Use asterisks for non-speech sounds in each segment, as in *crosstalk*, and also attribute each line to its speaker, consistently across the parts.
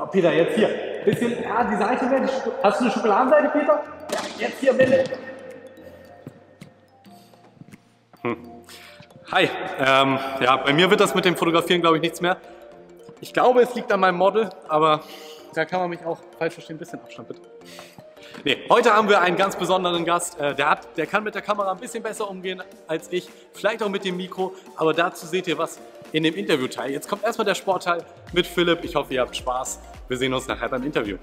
Speaker 1: So, Peter, jetzt hier. Bisschen, ja, die Seite mehr. Hast du eine Schokoladenseite, Peter? Ja, jetzt hier, bitte.
Speaker 2: Hi, ähm, ja, bei mir wird das mit dem Fotografieren, glaube ich, nichts mehr. Ich glaube, es liegt an meinem Model, aber da kann man mich auch falsch verstehen. Ein bisschen Abstand bitte. Nee, heute haben wir einen ganz besonderen Gast. Äh, der, hat, der kann mit der Kamera ein bisschen besser umgehen als ich. Vielleicht auch mit dem Mikro, aber dazu seht ihr was in dem Interviewteil. Jetzt kommt erstmal der Sportteil mit Philipp. Ich hoffe, ihr habt Spaß. Wir sehen uns nachher beim Interview.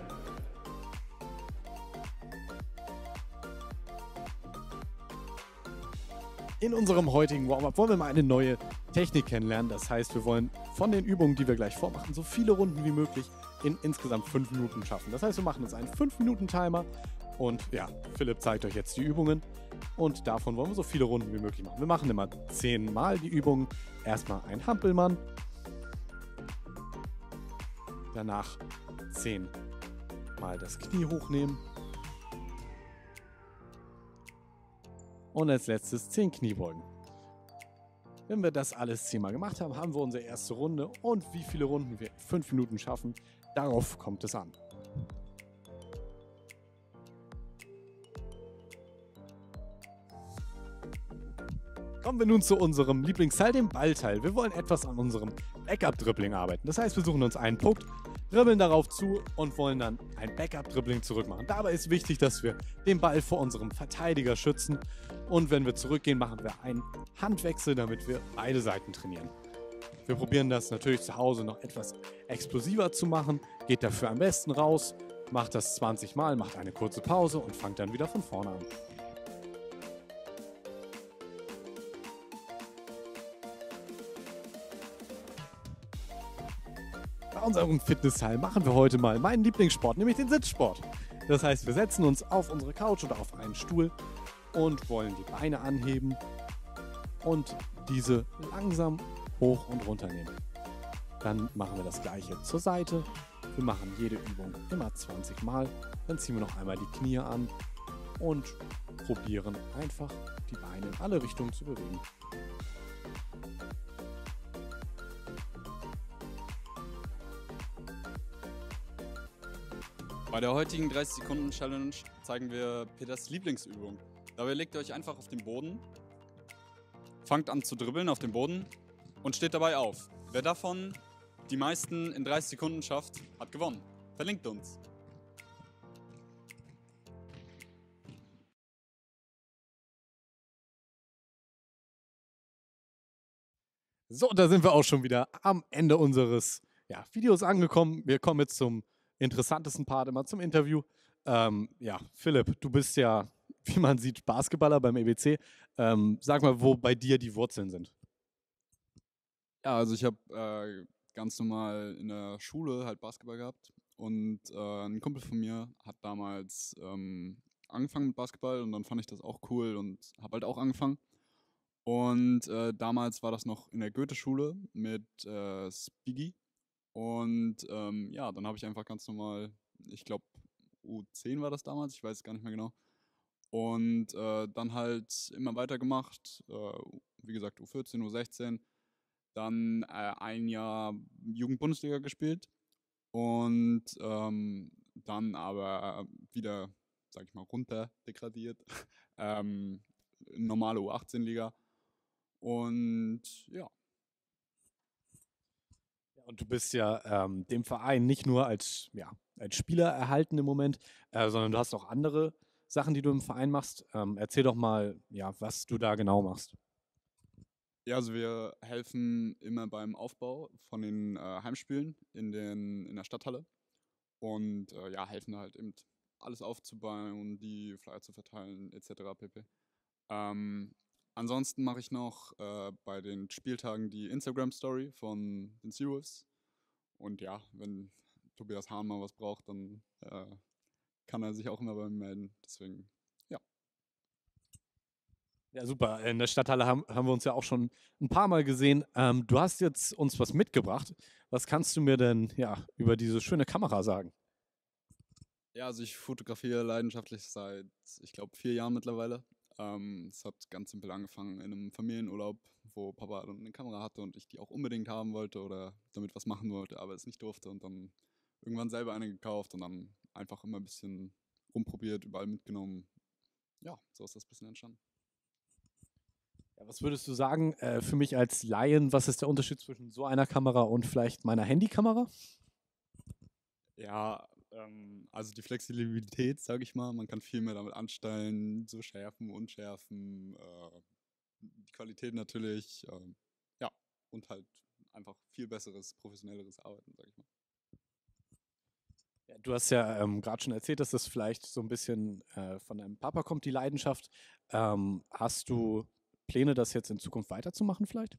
Speaker 3: In unserem heutigen Warm-Up wollen wir mal eine neue Technik kennenlernen. Das heißt, wir wollen von den Übungen, die wir gleich vormachen, so viele Runden wie möglich in insgesamt fünf Minuten schaffen. Das heißt, wir machen uns einen 5-Minuten-Timer und ja, Philipp zeigt euch jetzt die Übungen und davon wollen wir so viele Runden wie möglich machen. Wir machen immer 10 Mal die Übungen. Erstmal ein Hampelmann, danach 10 Mal das Knie hochnehmen und als letztes 10 Kniebeugen. Wenn wir das alles zehnmal gemacht haben, haben wir unsere erste Runde und wie viele Runden wir in 5 Minuten schaffen, darauf kommt es an. Kommen wir nun zu unserem Lieblingsteil, dem Ballteil. Wir wollen etwas an unserem Backup-Dribbling arbeiten. Das heißt, wir suchen uns einen Punkt, dribbeln darauf zu und wollen dann ein Backup-Dribbling zurückmachen. Dabei ist wichtig, dass wir den Ball vor unserem Verteidiger schützen und wenn wir zurückgehen, machen wir einen Handwechsel, damit wir beide Seiten trainieren. Wir probieren das natürlich zu Hause noch etwas explosiver zu machen. Geht dafür am besten raus, macht das 20 Mal, macht eine kurze Pause und fangt dann wieder von vorne an. Unserem Fitnessteil machen wir heute mal meinen Lieblingssport, nämlich den Sitzsport. Das heißt, wir setzen uns auf unsere Couch oder auf einen Stuhl und wollen die Beine anheben und diese langsam hoch und runter nehmen. Dann machen wir das gleiche zur Seite. Wir machen jede Übung immer 20 Mal. Dann ziehen wir noch einmal die Knie an und probieren einfach die Beine in alle Richtungen zu bewegen.
Speaker 4: Bei der heutigen 30-Sekunden-Challenge zeigen wir Peters Lieblingsübung. Dabei legt ihr euch einfach auf den Boden, fangt an zu dribbeln auf dem Boden und steht dabei auf. Wer davon die meisten in 30 Sekunden schafft, hat gewonnen. Verlinkt uns.
Speaker 3: So, da sind wir auch schon wieder am Ende unseres ja, Videos angekommen. Wir kommen jetzt zum interessantesten Part immer zum Interview. Ähm, ja, Philipp, du bist ja, *laughs* wie man sieht, Basketballer beim EBC. Ähm, sag mal, wo bei dir die Wurzeln sind.
Speaker 4: Ja, also ich habe äh, ganz normal in der Schule halt Basketball gehabt und äh, ein Kumpel von mir hat damals ähm, angefangen mit Basketball und dann fand ich das auch cool und habe halt auch angefangen. Und äh, damals war das noch in der Goethe-Schule mit äh, Spiggy. Und ähm, ja, dann habe ich einfach ganz normal, ich glaube U10 war das damals, ich weiß es gar nicht mehr genau. Und äh, dann halt immer weitergemacht, äh, wie gesagt U14, U16 dann äh, ein Jahr Jugendbundesliga gespielt und ähm, dann aber wieder, sag ich mal, runter degradiert. *laughs* ähm, normale U18-Liga. Und ja.
Speaker 3: Und du bist ja ähm, dem Verein nicht nur als, ja, als Spieler erhalten im Moment, äh, sondern du hast auch andere Sachen, die du im Verein machst. Ähm, erzähl doch mal, ja, was du da genau machst.
Speaker 4: Ja, also wir helfen immer beim Aufbau von den äh, Heimspielen in, den, in der Stadthalle. Und äh, ja, helfen halt eben alles aufzubauen, die Flyer zu verteilen, etc. pp. Ähm, ansonsten mache ich noch äh, bei den Spieltagen die Instagram-Story von den Seawolves. Und ja, wenn Tobias Hahn mal was braucht, dann äh, kann er sich auch immer bei mir melden. Deswegen
Speaker 3: Ja, super. In der Stadthalle haben, haben wir uns ja auch schon ein paar Mal gesehen. Ähm, du hast jetzt uns was mitgebracht. Was kannst du mir denn ja, über diese schöne Kamera sagen?
Speaker 4: Ja, also ich fotografiere leidenschaftlich seit, ich glaube, vier Jahren mittlerweile. Ähm, es hat ganz simpel angefangen in einem Familienurlaub, wo Papa dann eine Kamera hatte und ich die auch unbedingt haben wollte oder damit was machen wollte, aber es nicht durfte. Und dann irgendwann selber eine gekauft und dann einfach immer ein bisschen rumprobiert, überall mitgenommen. Ja, so ist das ein bisschen entstanden.
Speaker 3: Ja, was würdest du sagen, äh, für mich als Laien, was ist der Unterschied zwischen so einer Kamera und vielleicht meiner Handykamera?
Speaker 4: Ja, ähm, also die Flexibilität, sage ich mal, man kann viel mehr damit anstellen, so schärfen, unschärfen, äh, die Qualität natürlich, ähm, ja, und halt einfach viel besseres, professionelleres Arbeiten, sage ich mal.
Speaker 3: Ja, du hast ja ähm, gerade schon erzählt, dass das vielleicht so ein bisschen äh, von deinem Papa kommt, die Leidenschaft. Ähm, hast du Pläne, das jetzt in Zukunft weiterzumachen vielleicht?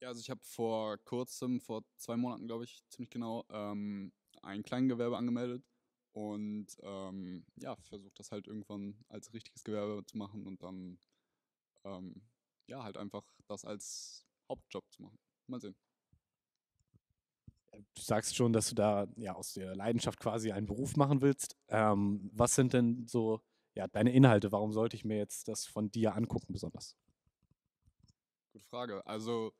Speaker 4: Ja, also ich habe vor kurzem, vor zwei Monaten, glaube ich, ziemlich genau, ähm, ein Kleingewerbe angemeldet und ähm, ja, versucht das halt irgendwann als richtiges Gewerbe zu machen und dann ähm, ja, halt einfach das als Hauptjob zu machen. Mal sehen.
Speaker 3: Du sagst schon, dass du da ja aus der Leidenschaft quasi einen Beruf machen willst. Ähm, was sind denn so ja, deine Inhalte? Warum sollte ich mir jetzt das von dir angucken besonders?
Speaker 4: Gute Frage. Also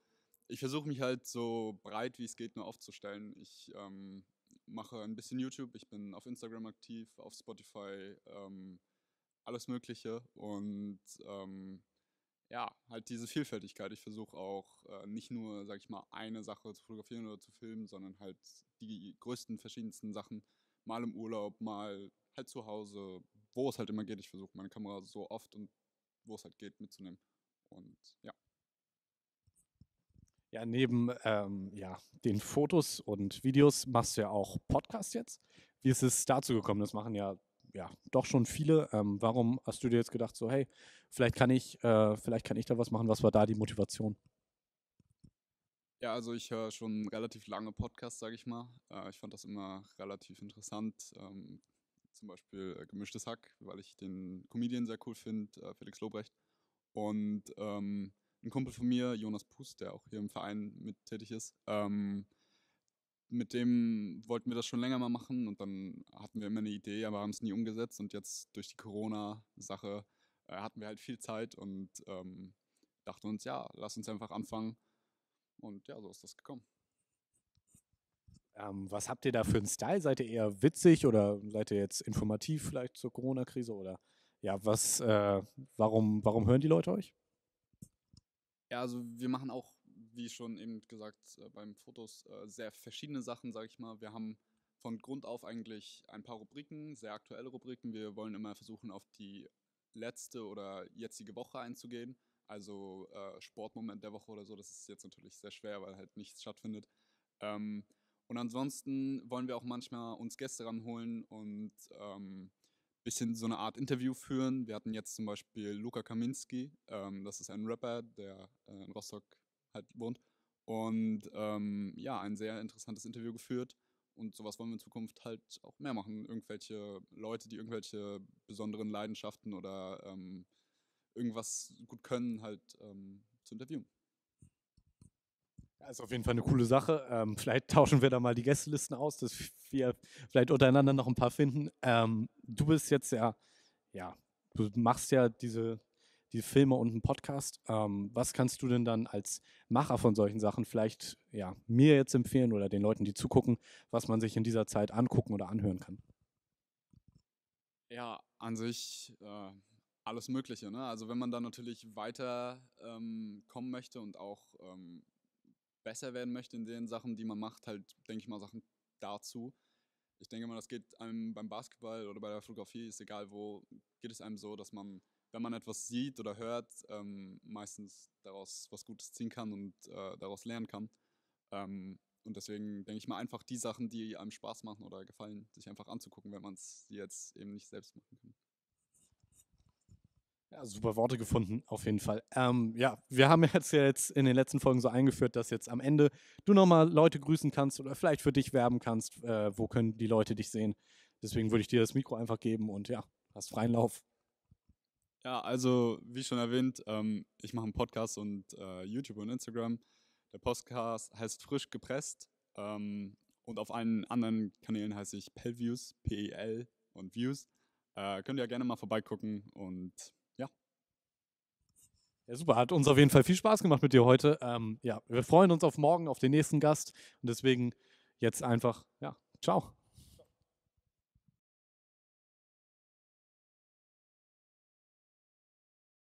Speaker 4: ich versuche mich halt so breit wie es geht nur aufzustellen. Ich ähm, mache ein bisschen YouTube, ich bin auf Instagram aktiv, auf Spotify, ähm, alles Mögliche und ähm, ja, halt diese Vielfältigkeit. Ich versuche auch äh, nicht nur, sag ich mal, eine Sache zu fotografieren oder zu filmen, sondern halt die größten, verschiedensten Sachen, mal im Urlaub, mal halt zu Hause, wo es halt immer geht. Ich versuche meine Kamera so oft und wo es halt geht mitzunehmen. Und ja.
Speaker 3: Ja, neben ähm, ja, den Fotos und Videos machst du ja auch Podcasts jetzt. Wie ist es dazu gekommen? Das machen ja, ja doch schon viele. Ähm, warum hast du dir jetzt gedacht, so hey, vielleicht kann ich, äh, vielleicht kann ich da was machen? Was war da die Motivation?
Speaker 4: Ja, also ich höre schon relativ lange Podcasts, sage ich mal. Äh, ich fand das immer relativ interessant. Ähm, zum Beispiel äh, Gemischtes Hack, weil ich den Comedian sehr cool finde, äh, Felix Lobrecht. Und ähm, ein Kumpel von mir, Jonas Pust, der auch hier im Verein mit tätig ist, ähm, mit dem wollten wir das schon länger mal machen und dann hatten wir immer eine Idee, aber haben es nie umgesetzt und jetzt durch die Corona-Sache äh, hatten wir halt viel Zeit und ähm, dachten uns, ja, lass uns einfach anfangen und ja, so ist das gekommen.
Speaker 3: Ähm, was habt ihr da für einen Style? Seid ihr eher witzig oder seid ihr jetzt informativ vielleicht zur Corona-Krise oder ja, was, äh, warum, warum hören die Leute euch?
Speaker 4: Ja, also wir machen auch, wie schon eben gesagt, äh, beim Fotos äh, sehr verschiedene Sachen, sage ich mal. Wir haben von Grund auf eigentlich ein paar Rubriken, sehr aktuelle Rubriken. Wir wollen immer versuchen, auf die letzte oder jetzige Woche einzugehen. Also äh, Sportmoment der Woche oder so, das ist jetzt natürlich sehr schwer, weil halt nichts stattfindet. Ähm, und ansonsten wollen wir auch manchmal uns Gäste ranholen und ähm, bisschen so eine Art Interview führen. Wir hatten jetzt zum Beispiel Luka Kaminski, ähm, das ist ein Rapper, der äh, in Rostock halt wohnt. Und ähm, ja, ein sehr interessantes Interview geführt. Und sowas wollen wir in Zukunft halt auch mehr machen. Irgendwelche Leute, die irgendwelche besonderen Leidenschaften oder ähm, irgendwas gut können, halt ähm, zu interviewen.
Speaker 3: Ja, ist auf jeden Fall eine coole Sache. Ähm, vielleicht tauschen wir da mal die Gästelisten aus, dass wir vielleicht untereinander noch ein paar finden. Ähm, du bist jetzt ja, ja, du machst ja diese, diese Filme und einen Podcast. Ähm, was kannst du denn dann als Macher von solchen Sachen vielleicht ja, mir jetzt empfehlen oder den Leuten, die zugucken, was man sich in dieser Zeit angucken oder anhören kann?
Speaker 4: Ja, an sich äh, alles Mögliche. Ne? Also wenn man dann natürlich weiter ähm, kommen möchte und auch ähm, besser werden möchte in den Sachen, die man macht, halt, denke ich mal, Sachen dazu. Ich denke mal, das geht einem beim Basketball oder bei der Fotografie, ist egal wo, geht es einem so, dass man, wenn man etwas sieht oder hört, ähm, meistens daraus was Gutes ziehen kann und äh, daraus lernen kann. Ähm, und deswegen denke ich mal, einfach die Sachen, die einem Spaß machen oder gefallen, sich einfach anzugucken, wenn man es jetzt eben nicht selbst machen kann.
Speaker 3: Ja, super Worte gefunden, auf jeden Fall. Ähm, ja, wir haben jetzt ja jetzt in den letzten Folgen so eingeführt, dass jetzt am Ende du nochmal Leute grüßen kannst oder vielleicht für dich werben kannst. Äh, wo können die Leute dich sehen? Deswegen würde ich dir das Mikro einfach geben und ja, hast freien Lauf.
Speaker 4: Ja, also wie schon erwähnt, ähm, ich mache einen Podcast und äh, YouTube und Instagram. Der Podcast heißt Frisch gepresst ähm, und auf allen anderen Kanälen heiße ich Pelviews, P-E-L und Views. Äh, könnt ihr ja gerne mal vorbeigucken und
Speaker 3: ja, super. Hat uns auf jeden Fall viel Spaß gemacht mit dir heute. Ähm, ja, wir freuen uns auf morgen, auf den nächsten Gast. Und deswegen, jetzt einfach, ja, ciao.